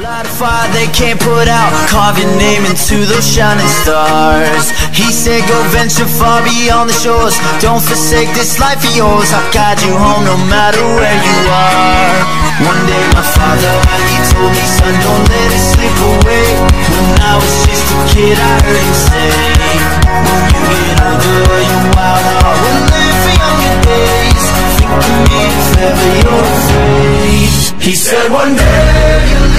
Light a fire they can't put out. Carve your name into those shining stars. He said go venture far beyond the shores. Don't forsake this life of yours. I'll guide you home no matter where you He said one day